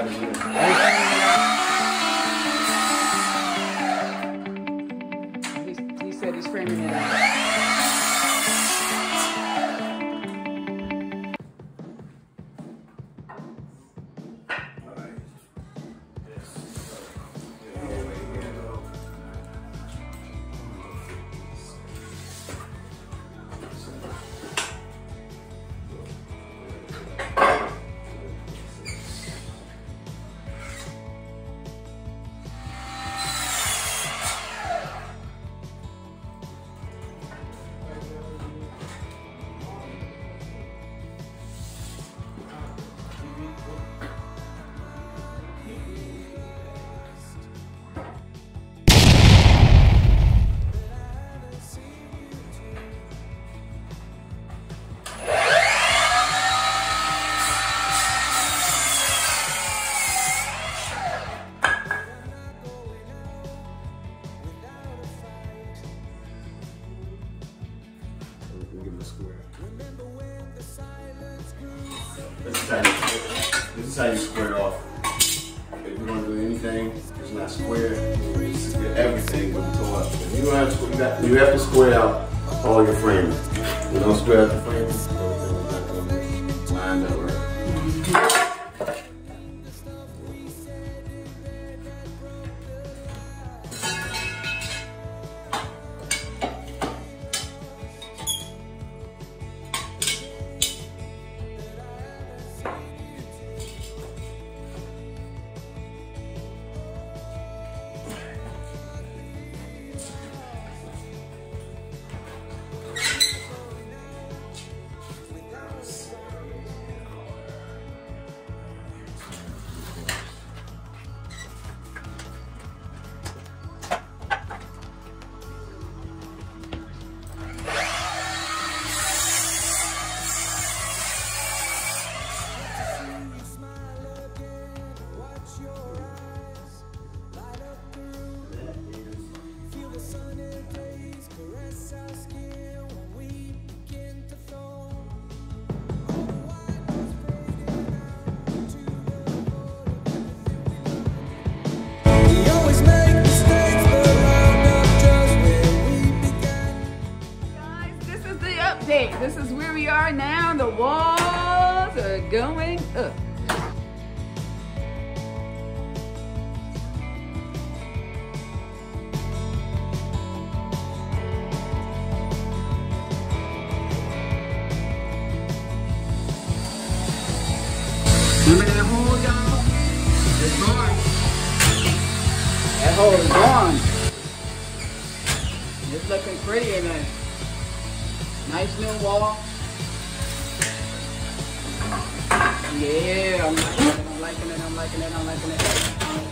everybody here. A square. This is how you, this is how you square off. If you're gonna do anything, it's not square. Everything up. If you don't have to, you, you have to square out all your framing. You don't square out the framing, walls are going up. That hole is gone. It's looking pretty in there. Nice new wall. Yeah, I'm liking it, I'm liking it, I'm liking it, I'm liking it.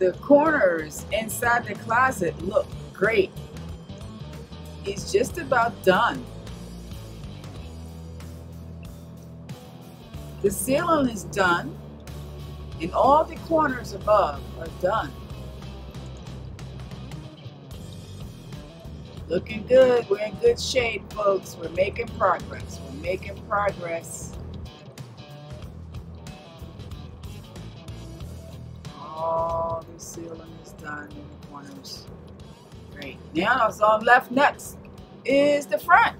The corners inside the closet look great. It's just about done. The ceiling is done, and all the corners above are done. Looking good. We're in good shape, folks. We're making progress. We're making progress. All the ceiling is done in the corners. Great. Now, what's all left next is the front.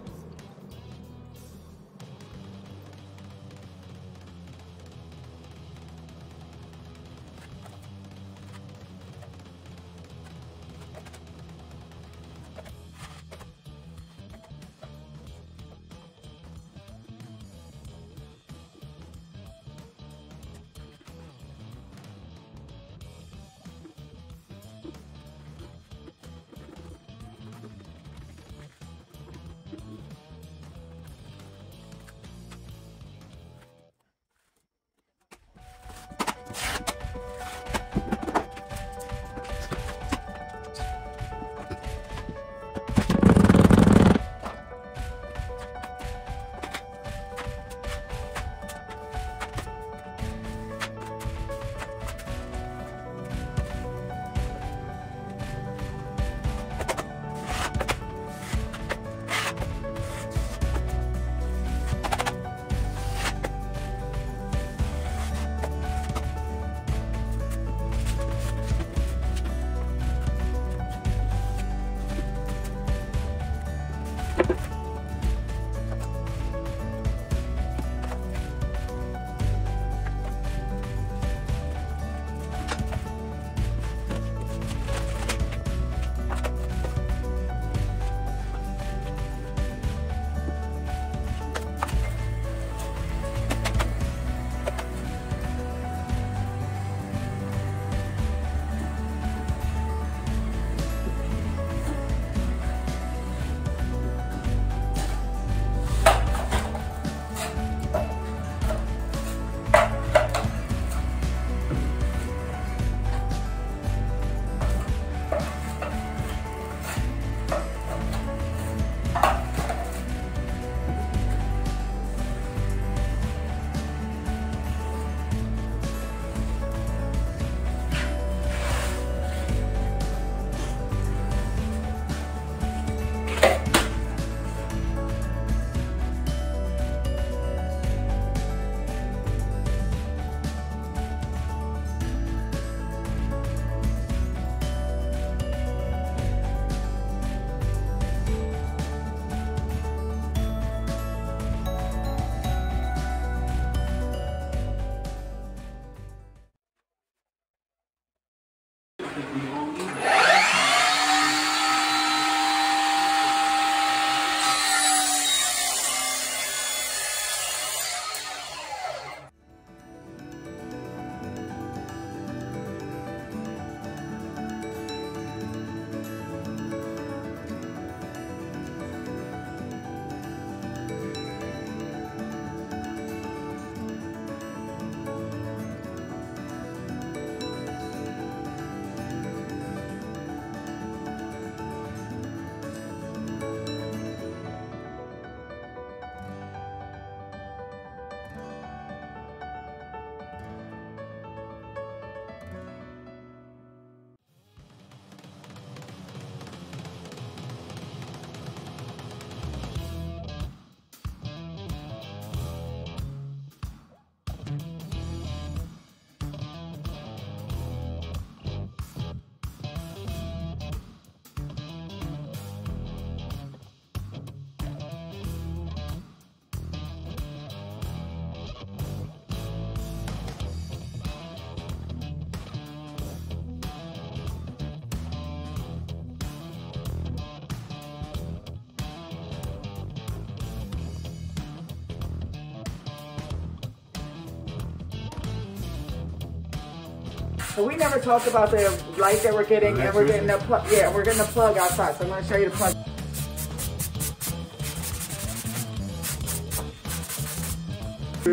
So we never talked about the light that we're getting, and we're getting a plug. Yeah, we're getting a plug outside. So I'm going to show you the plug.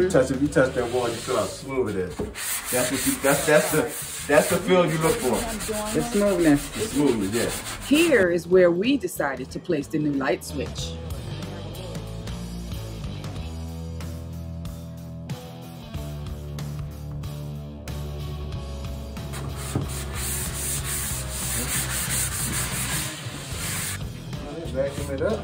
Touch if you touch that wall, you feel how smooth it is. That's what you. That's that's the that's the feel you look for. The smoothness. The Smoothness, yes. Here is where we decided to place the new light switch. Vacuum it up.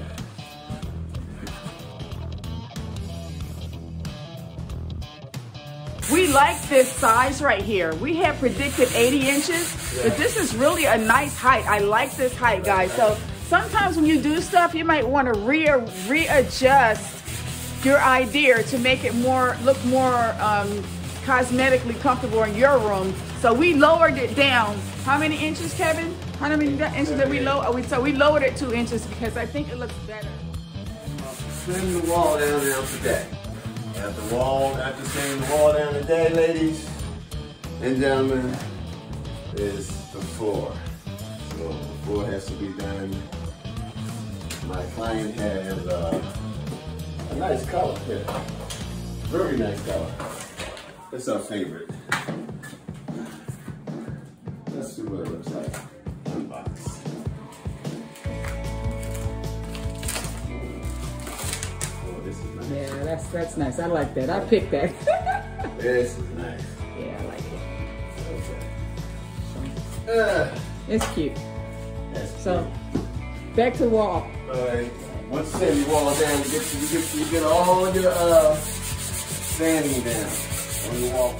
We like this size right here. We had predicted 80 inches, but this is really a nice height. I like this height, guys. So sometimes when you do stuff, you might want to re readjust your idea to make it more look more um, cosmetically comfortable in your room. So we lowered it down. How many inches, Kevin? How many inches did we lower? We, so we lowered it two inches because I think it looks better. Trim the wall down now today. At the wall, after trimming the wall down today, ladies and gentlemen, is the floor. So the floor has to be done. My client has uh, a nice color here. Very nice color. It's our favorite. That's nice. I like that. I picked that. This is nice. yeah, I like it. Okay. Uh, It's cute. So back to the wall. Alright, once you sand your wall down, you get, you get, you get all your uh, sanding down on your wall.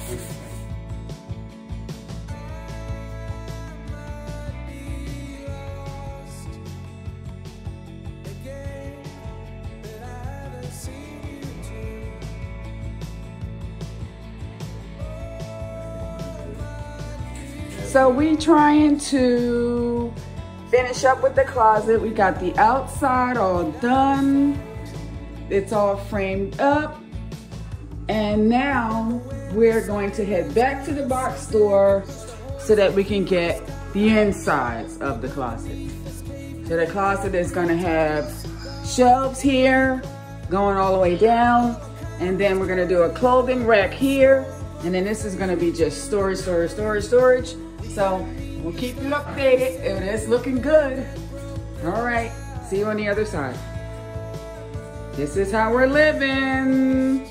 So we trying to finish up with the closet. We got the outside all done. It's all framed up. And now we're going to head back to the box store so that we can get the insides of the closet. So the closet is gonna have shelves here, going all the way down. And then we're gonna do a clothing rack here. And then this is gonna be just storage, storage, storage, storage. So we'll keep you updated. It is looking good. All right, see you on the other side. This is how we're living.